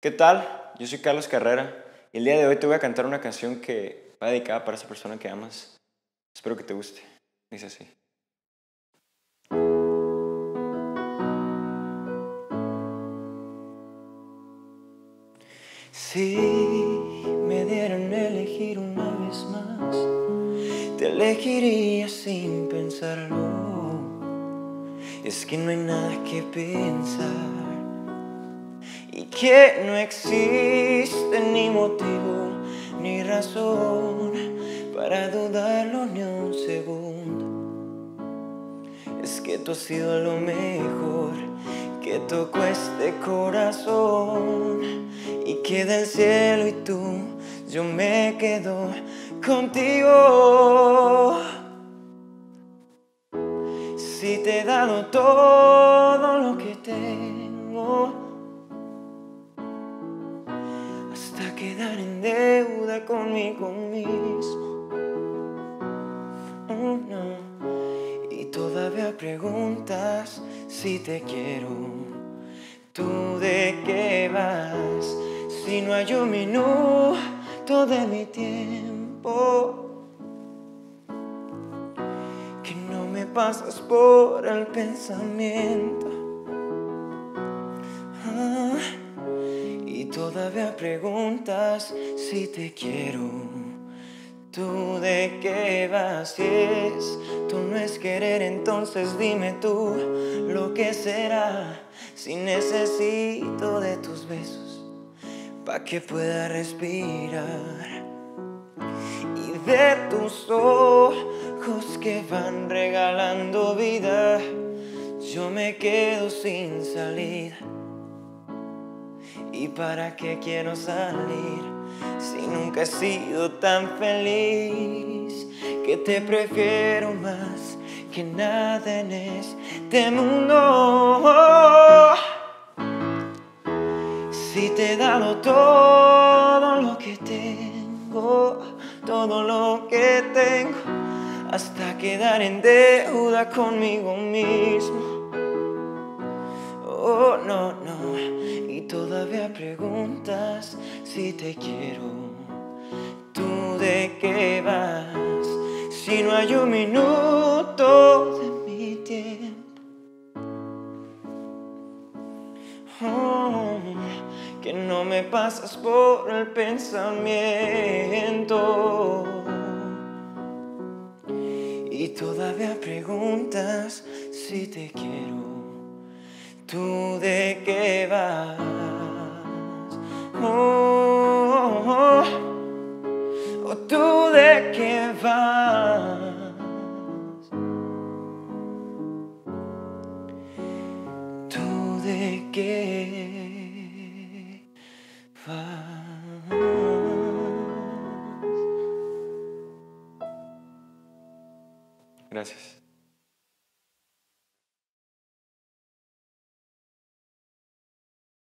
¿Qué tal? Yo soy Carlos Carrera y el día de hoy te voy a cantar una canción que va dedicada para esa persona que amas. Espero que te guste. Dice así. Si me dieran elegir una vez más, te elegiría sin pensarlo. Es que no hay nada que pensar que no existe ni motivo ni razón para dudarlo ni un segundo. Es que tú has sido lo mejor que tocó este corazón y queda el cielo y tú, yo me quedo contigo. Si te he dado todo lo que tengo, quedar en deuda conmigo mismo. Oh. Y todavía preguntas si te quiero. ¿Tú de qué vas? Si no hay un minuto de mi tiempo que no me pasas por el pensamiento. Todavía preguntas si te quiero. ¿Tú de qué vas? Si esto no es querer, entonces dime tú lo que será si necesito de tus besos para que pueda respirar y de tus ojos que van regalando vida. Yo me quedo sin salida. ¿Y para qué quiero salir si nunca he sido tan feliz? Que te prefiero más que nada en este mundo. Si te he dado todo lo que tengo, todo lo que tengo, hasta quedar en deuda conmigo mismo. Oh, no, no. Todavía preguntas si te quiero. ¿Tú de qué vas? Si no hay un minuto de mi tiempo. Oh, que no me pasas por el pensamiento. Y todavía preguntas si te quiero. ¿Tú de qué vas? Oh, oh, oh, ¿Tú de qué vas? ¿Tú de qué vas? Gracias.